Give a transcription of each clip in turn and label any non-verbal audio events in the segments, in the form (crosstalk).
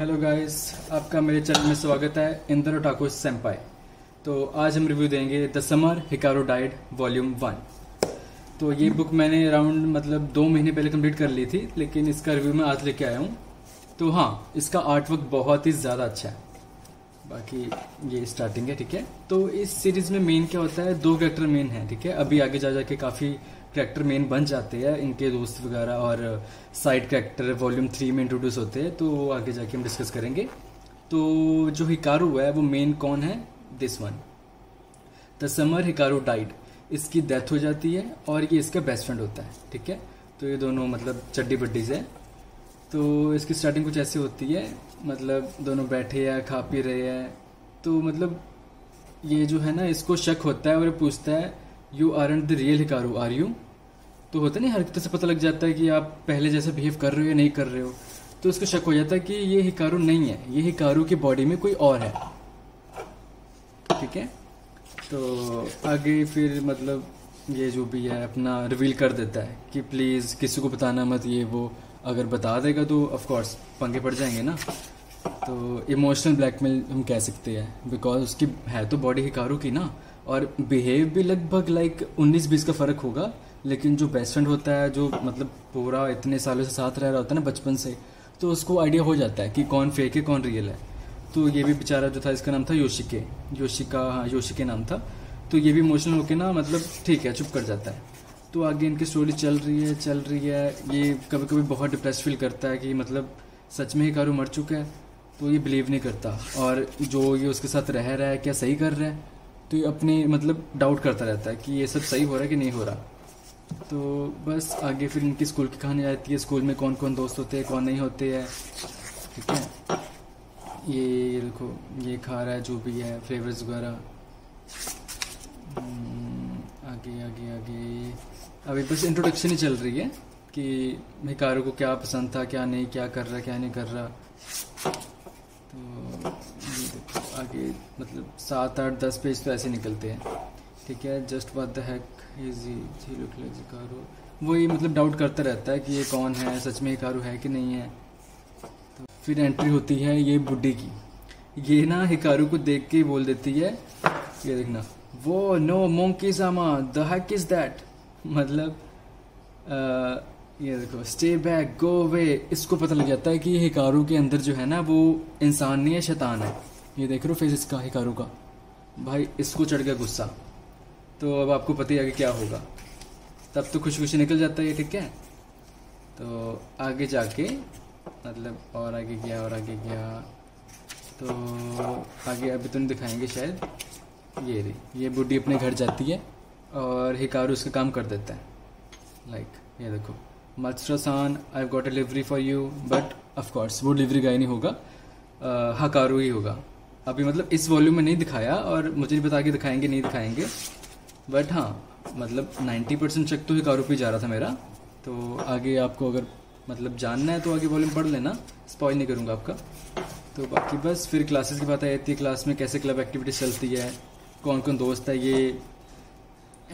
Hello guys आपका मेरे channel में स्वागत है, इंदर टाको सेम्पाई तो आज हम रिव्यू देंगे the summer Hikaru died volume one तो ये बुक मैंने अराउंड मतलब दो महीने पहले कंप्लीट कर ली थी, लेकिन इसका रिव्यू मैं आज लेके आया हूँ। तो हाँ इसका आर्टवर्क बहुत ही ज़्यादा अच्छा है। बाकी ये स्टार्टिंग है, ठीक है? तो इस सीरीज़ में मेन क्या होता है? दो कैरेक्टर मेन है, ठीक है? अभी आगे जा जाके काफ़ी कैरेक्टर मेन बन जाते हैं, इनके दोस्त वगैरह और साइड कैरेक्टर वॉल्यूम थ्री में इंट्रोड्यूस होते हैं तो वो आगे जाके हम डिस्कस करेंगे। तो जो हिकारू है, वो मेन कौन है? This one the summer Hikaru died इसकी डेथ हो जाती है और ये इसका बेस्ट फ्रेंड होता है, ठीक है? तो ये दोनों मतलब चड्डी बड्डीज है तो इसकी स्टार्टिंग कुछ ऐसी होती है मतलब दोनों बैठे हैं, खा पी रहे हैं तो मतलब ये जो है ना, इसको शक होता है और पूछता है you are and the real Hikaru are you तो होता नहीं हरकत से पता लग जाता है कि आप पहले जैसे बिहेव कर रहे हो या नहीं कर रहे हो। तो उसको शक हो जाता है कि ये हिकारू नहीं है, ये हिकारू की बॉडी में कोई और है। ठीक है? तो आगे फिर मतलब ये जो भी है, अपना रिवील कर देता है कि प्लीज़ किसी को बताना मत, ये वो। अगर बता देगा तो ऑफ़ कोर्स पंगे पड़ जाएँगे ना। तो इमोशनल ब्लैकमेल हम कह सकते हैं बिकॉज़ उसकी है तो बॉडी हिकारू की ना। और बिहेव भी लगभग लाइक उन्नीस बीस का फ़र्क होगा, लेकिन जो बेस्ट फ्रेंड होता है, जो मतलब पूरा इतने सालों से साथ रह रहा होता है ना बचपन से तो उसको आइडिया हो जाता है कि कौन फेक है, कौन रियल है। तो ये भी बेचारा जो था, इसका नाम था योशिके योशिका हाँ योशिके नाम था। तो ये भी इमोशनल होके ना मतलब ठीक है, चुप कर जाता है। तो आगे इनकी स्टोरी चल रही है चल रही है। ये कभी कभी बहुत डिप्रेस फील करता है कि मतलब सच में ही कारू मर चुका है तो ये बिलीव नहीं करता। और जो ये उसके साथ रह रहा है क्या सही कर रहा है तो ये अपने मतलब डाउट करता रहता है कि ये सब सही हो रहा है कि नहीं हो रहा। तो बस आगे फिर इनकी स्कूल की कहानी आती है स्कूल में कौन कौन दोस्त होते हैं कौन नहीं होते हैं ठीक है? ये ये देखो ये खा रहा है जो भी है फ्लेवर्स वगैरह। हम्म, आगे आगे आगे। अभी बस इंट्रोडक्शन ही चल रही है कि हिकारू को क्या पसंद था, क्या नहीं, क्या कर रहा, क्या नहीं कर रहा। तो ये आगे मतलब सात, आठ, दस पेज तो ऐसे निकलते हैं। ठीक है just what the heck easy look like Hikaru वही मतलब डाउट करता रहता है कि ये कौन है, सच में हिकारू है कि नहीं है। तो फिर एंट्री होती है ये बुढ़ी की। ये ना हिकारू को देख के बोल देती है, ये देखना। वो नो मोंकी सामा द हैक इज़ दैट मतलब आ, ये देखो स्टे बैक गो वे इसको पता लग जाता है कि हिकारू के अंदर जो है ना वो इंसान नहीं है शैतान है। ये देख रहे हो फेस इसका हिकारू का। भाई इसको चढ़ गया गुस्सा। तो अब आपको पता ही आगे क्या होगा। तब तो खुशी खुशी निकल जाता है ठीक है? तो आगे जाके मतलब और आगे गया और आगे गया। तो आगे अभी तो नहीं दिखाएँगे शायद। ये रही ये बुढ़ी अपने घर जाती है। और हिकारू उसका काम कर देता है। लाइक like, ये देखो। मत्सरासान I got a delivery for you but of course वो डिलीवरी गाय नहीं होगा। uh, हकारू ही होगा। अभी मतलब इस वॉल्यूम में नहीं दिखाया और मुझे नहीं बता के दिखाएँगे नहीं दिखाएँगे। बट हाँ मतलब 90 परसेंट चेक तो हिकारू पे जा रहा था मेरा। तो आगे आपको अगर मतलब जानना है तो आगे वॉल्यूम पढ़ लेना। स्पॉइल नहीं करूँगा आपका। तो बाकी बस फिर क्लासेस की बात आ जाती है क्लास में कैसे क्लब एक्टिविटीज़ चलती है? कौन कौन दोस्त है ये?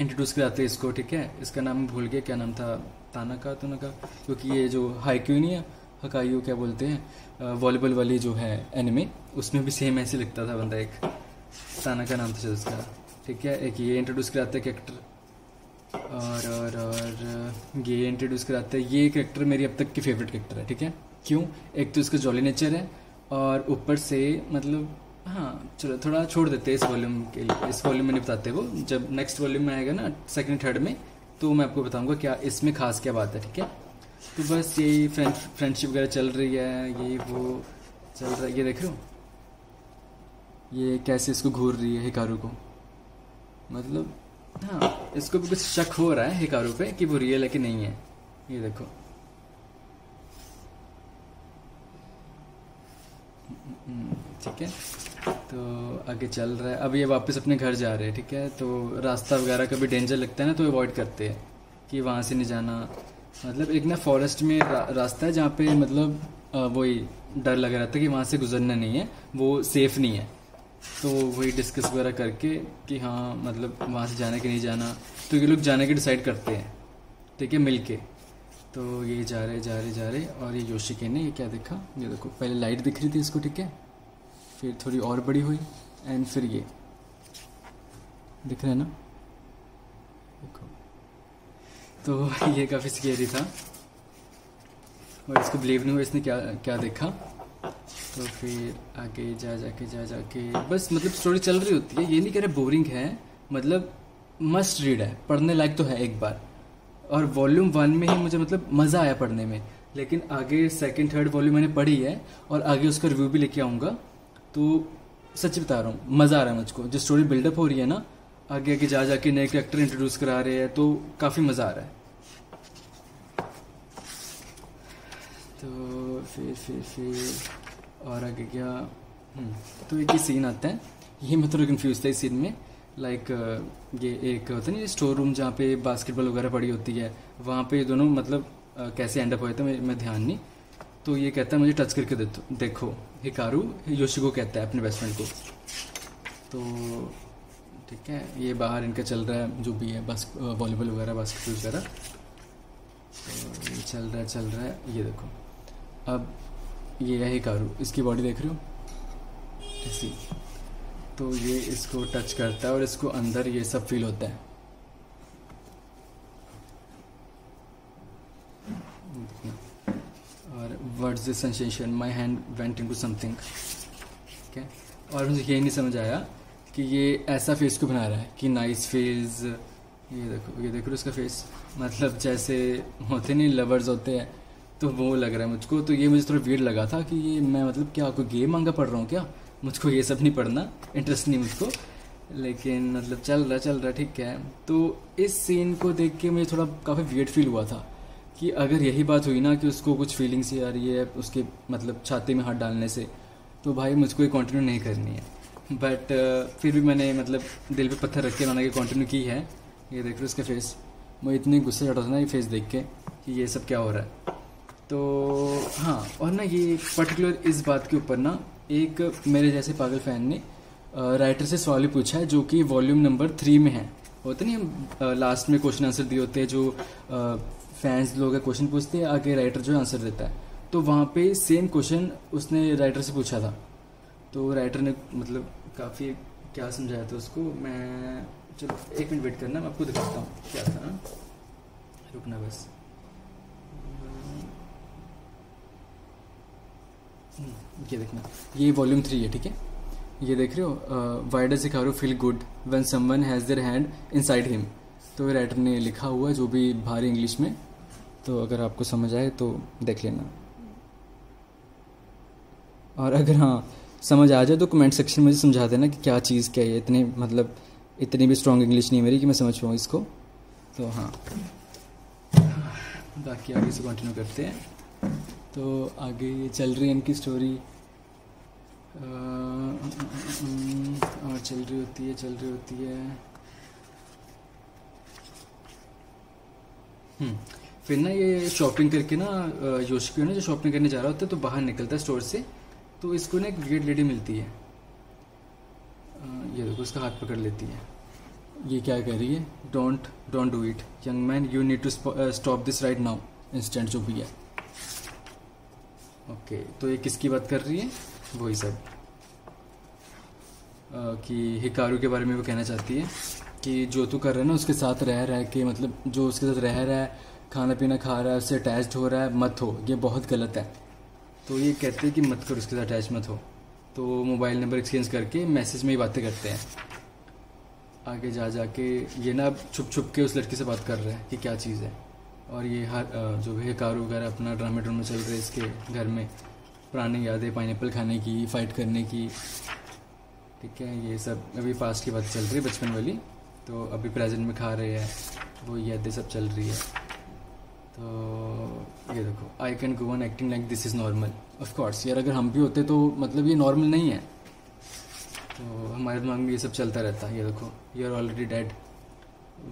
इंट्रोड्यूस कराते हैं इसको, ठीक है? इसका नाम भूल गया, क्या नाम था? ताना का तो का क्योंकि ये जो हाई क्यों नहीं है हकाइयो क्या बोलते हैं? वॉलीबॉल वाली जो है एनिमे उसमें भी सेम ऐसे लिखता था बंदा एक। ताना का नाम था उसका। ठीक है? एक ये इंट्रोड्यूस कराते हैं कैरेक्टर और और और, ये इंट्रोड्यूस कराते हैं। ये कैरेक्टर मेरी अब तक की फेवरेट कैरेक्टर है, ठीक है? क्यों? एक तो इसका जॉली नेचर है और ऊपर से मतलब हाँ चलो, थोड़ा छोड़ देते इस वॉल्यूम के लिए। इस वॉल्यूम में नहीं बताते वो। जब नेक्स्ट वॉल्यूम में आएगा ना सेकंड थर्ड में तो मैं आपको बताऊँगा क्या इसमें खास क्या बात है, ठीक है? तो बस यही फ्रेंड फ्रेंडशिप वगैरह चल रही है, ये वो चल रहा है। ये देख रहे हो? ये कैसे इसको घूर रही है हिकारू को? मतलब हाँ इसको भी कुछ शक हो रहा है हिकारू पे कि वो रियल है कि नहीं है। ये देखो। ठीक है? तो आगे चल रहा है। अब ये वापस अपने घर जा रहे हैं ठीक है? तो रास्ता वगैरह कभी डेंजर लगता है ना तो अवॉइड करते हैं कि वहाँ से नहीं जाना। मतलब एक ना फॉरेस्ट में रा, रास्ता है जहाँ पे मतलब वही डर लगा रहता है कि वहाँ से गुजरना नहीं है वो सेफ़ नहीं है। तो वही डिस्कस वगैरह करके कि हाँ मतलब वहाँ से जाना कि नहीं जाना। तो ये लोग जाने के डिसाइड करते हैं ठीक है मिल के तो ये जा रहे जा रहे जा रहे और ये जोशी योशिके ने ये क्या देखा? ये देखो पहले लाइट दिख रही थी इसको ठीक है? फिर थोड़ी और बड़ी हुई एंड फिर ये। दिख रहा है ना? तो (laughs) ये काफ़ी स्केरी था। और इसको बिलीव नहीं हुआ, इसने क्या क्या देखा? तो फिर आगे जा, जाके जा, जाके, बस मतलब स्टोरी चल रही होती है। ये नहीं कह रहे बोरिंग है मतलब मस्ट रीड है। पढ़ने लायक तो है एक बार। और वॉल्यूम वन में ही मुझे मतलब मज़ा आया पढ़ने में। लेकिन आगे सेकंड थर्ड वॉल्यूम मैंने पढ़ी है, और आगे उसका रिव्यू भी लेके आऊँगा। तो सच बता रहा हूँ मज़ा आ रहा है मुझको। जो स्टोरी बिल्डअप हो रही है ना आगे आगे जा जाके नए करेक्टर इंट्रोड्यूस करा रहे हैं तो काफ़ी मज़ा आ रहा है। तो फिर फिर फिर और आगे क्या? हम्म, तो एक ही सीन आता है। ये मैं थोड़ा कन्फ्यूज़ था इस सीन में। लाइक ये एक होता है ना स्टोर रूम जहाँ पे बास्केटबॉल वगैरह पड़ी होती है वहाँ पे दोनों मतलब कैसे एंड अप हुए थे मैं ध्यान नहीं। तो ये कहता है, मुझे टच करके दे देखो, हिकारू योशिको कहता है अपने बेस्ट फ्रेंड को। तो ठीक है, ये बाहर इनका चल रहा है, जो भी है बस वॉलीबॉल वगैरह बास्केटबॉल वगैरह। तो ये चल रहा है, चल रहा है, ये देखो। अब ये है हिकारू, इसकी बॉडी देख रहे हो? ऐसी। तो ये इसको टच करता है और इसको अंदर ये सब फील होता है। और words this sensation my hand went into something ठीक है और मुझे ये नहीं समझ आया कि ये ऐसा फेस को बना रहा है कि नाइस फेस ये देखो ये देखो उसका फेस मतलब जैसे होते नहीं लवर्स होते हैं तो वो लग रहा है मुझको. तो ये मुझे थोड़ा वीर लगा था कि ये मैं मतलब क्या, कोई गेम मांगा पढ़ रहा हूँ क्या? मुझको ये सब नहीं पढ़ना इंटरेस्ट नहीं मुझको. लेकिन मतलब चल रहा चल रहा, ठीक है. तो इस सीन को देख के मुझे थोड़ा काफ़ी वियर्ड फील हुआ था. कि अगर यही बात हुई ना कि उसको कुछ फीलिंग्स ही आ रही है उसके मतलब छाती में हाथ डालने से तो भाई मुझको ये कंटिन्यू नहीं करनी है। बट uh, फिर भी मैंने मतलब दिल पे पत्थर रख के मैंने कंटिन्यू की है। ये देख लो उसका फेस मुझे इतने गुस्से चढ़ा था ना ये फेस देख के कि ये सब क्या हो रहा है। तो हाँ और ना ये पर्टिकुलर इस बात के ऊपर ना एक मेरे जैसे पागल फ़ैन ने राइटर से सवाल पूछा है जो कि वॉल्यूम नंबर थ्री में है। होते नहीं हम लास्ट में क्वेश्चन आंसर दिए होते हैं जो फैंस लोग क्वेश्चन पूछते हैं आगे राइटर जो आंसर देता है। तो वहाँ पे सेम क्वेश्चन उसने राइटर से पूछा था। तो राइटर ने मतलब काफ़ी क्या समझाया था उसको? मैं चलो एक मिनट वेट करना मैं आपको दिखाता हूँ क्या था। हाँ? रुकना बस। हम्म, ये देखना। ये वॉल्यूम थ्री है ठीक है? ये देख रहे हो why does Hikaru feel good when someone has their hand inside him तो राइटर ने लिखा हुआ है जो भी भारी इंग्लिश में तो अगर आपको समझ आए तो देख लेना और अगर हाँ समझ आ जाए तो कमेंट सेक्शन में मुझे समझा देना कि क्या चीज़ क्या है इतने मतलब इतनी भी स्ट्रॉन्ग इंग्लिश नहीं है मेरी कि मैं समझ पाऊँ इसको तो हाँ बाकी आगे से कंटिन्यू करते हैं तो आगे ये चल रही है इनकी स्टोरी और चल रही होती है चल रही होती है फिर ना ये शॉपिंग करके ना योशिको ना जो शॉपिंग करने जा रहा होता है तो बाहर निकलता है स्टोर से तो इसको ना एक वियर्ड लेडी मिलती है। ये देखो, उसका हाथ पकड़ लेती है। ये क्या कह रही है? Don't don't do it young man you need to stop this right now instant जो भी है। ओके तो ये किसकी बात कर रही है? वही सब। कि हिकारू के बारे में वो कहना चाहती है। कि जो तू कर रहा है ना, उसके साथ रह रहा है कि मतलब जो उसके साथ रह रहा है, खाना पीना खा रहा है, उससे अटैच हो रहा है, मत हो। ये बहुत गलत है। तो ये कहते हैं कि मत कर उसके साथ अटैच मत हो। तो मोबाइल नंबर एक्सचेंज करके मैसेज में ही बातें करते हैं। आगे जा जा के ये ना अब छुप छुप के उस लड़की से बात कर रहे हैं कि क्या चीज़ है। और ये हर जो भी कार वगैरह अपना ड्रामे ड्रामे चल रहे इसके घर में। पुरानी यादें पाइन खाने की फाइट करने की। ठीक है, ये सब अभी पास्ट की बात चल रही है, बचपन वाली। तो अभी प्रेजेंट में खा रहे हैं। वो यादें सब चल रही है। तो ये देखो I can go one acting like this is normal of course यार अगर हम भी होते तो मतलब ये नॉर्मल नहीं है। तो हमारे दिमाग में ये सब चलता रहता। है ये देखो you are already dead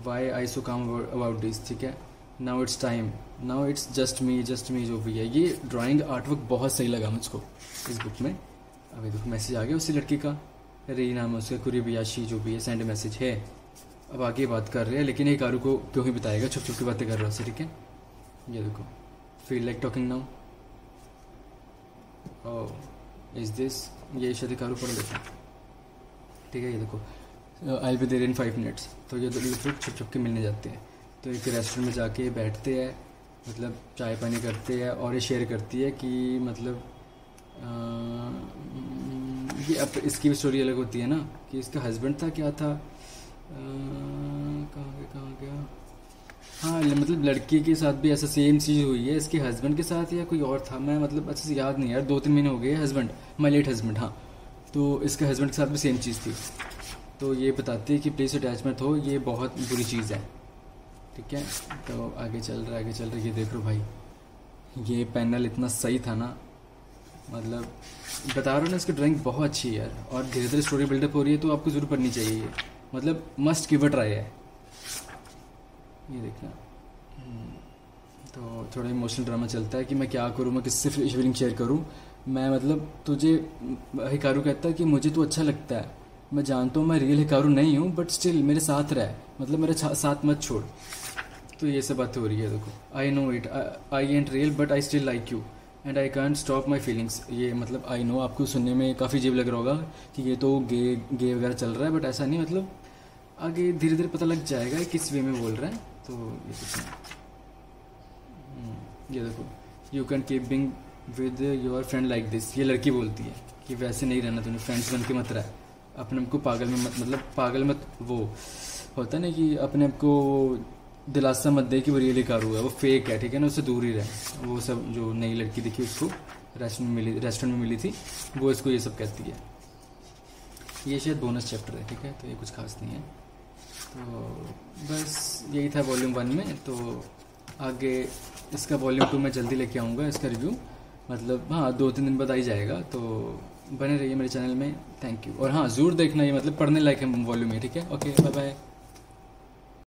why I so come about this ठीक है? Now it's time now it's just me just me जो भी है। ये ड्राइंग आर्टवर्क बहुत सही लगा मुझको इस बुक में। अभी देखो मैसेज आ गया उसी लड़की का। अरे नाम है उसका कुरिबियाशी जो भी है सेंड मैसेज है। अब आगे बात कर रहे हैं लेकिन एक आरू को क्यों ही बताएगा? छुप छुप की बातें कर रहा है ठीक है? ये देखो feel like talking now is this ये शदिकारू पढ़ लेते ठीक है ये देखो। I be there in five minutes तो ये लोग छुप छुप के मिलने जाते हैं। तो एक रेस्टोरेंट में जाके बैठते हैं मतलब चाय पानी करते हैं और ये शेयर करती है कि मतलब आ, ये अब इसकी भी स्टोरी अलग होती है ना कि इसका हस्बैंड था क्या था? कहाँ गया कहाँ गया? हाँ मतलब लड़की के साथ भी ऐसा सेम चीज़ हुई है। इसके हस्बैंड के साथ या कोई और था? मैं मतलब अच्छे से याद नहीं यार। दो तीन महीने हो गए हस्बैंड माई लेट हस्बैंड हाँ। तो इसके हस्बैंड के साथ भी सेम चीज़ थी। तो ये बताती है कि प्लीज़ अटैचमेंट हो, ये बहुत बुरी चीज़ है। ठीक है? तो आगे चल रहा है, आगे चल रहा है। ये देख लो भाई। ये पैनल इतना सही था ना। मतलब बता रहा हूँ ना, इसकी ड्राइंग बहुत अच्छी है यार। और धीरे धीरे स्टोरी बिल्डअप हो रही है तो आपको ज़रूर पढ़नी चाहिए मतलब मस्ट गिव ट्राई है। ये देखना। तो थोड़ा इमोशनल ड्रामा चलता है कि मैं क्या करूँ, मैं किससे फीलिंग शेयर करूँ। मैं मतलब तुझे, हिकारू कहता है कि मुझे तो अच्छा लगता है। मैं जानता हूँ मैं रियल हिकारू नहीं हूँ बट स्टिल मेरे साथ रह। मतलब मेरे साथ मत छोड़। तो ये सब बात हो रही है, देखो। I know it I ain't real but I still like you and I can't stop my feelings ये मतलब आई नो आपको सुनने में काफ़ी अजीब लग रहा होगा कि ये तो गे गे वगैरह चल रहा है बट ऐसा नहीं मतलब आगे धीरे धीरे पता लग जाएगा किस वे में बोल रहा है। तो ये देखो हम्म, ये देखो। You can keep being with your friend like this ये लड़की बोलती है कि वैसे नहीं रहना तुम्हें फ्रेंड्स बन के मत रहा। अपने आप को पागल में मत मतलब पागल मत वो। होता ना कि अपने आप को दिलासा मत दे कि वो रियली कारू है। वो फेक है ठीक है ना? उससे दूर ही रहे। वो सब जो नई लड़की दिखी उसको रेस्टोरेंट में मिली रेस्टोरेंट में मिली थी वो इसको ये सब कहती है। ये शायद बोनस चैप्टर है ठीक है? तो ये कुछ खास नहीं है। तो बस यही था वॉल्यूम वन में तो आगे इसका वॉल्यूम टू मैं जल्दी लेके आऊँगा, इसका रिव्यू मतलब हाँ दो तीन दिन बाद ही जाएगा तो बने रहिए मेरे चैनल में। थैंक यू और हाँ ज़रूर देखना ये मतलब पढ़ने लायक है वॉल्यूम है ठीक है? Okay bye bye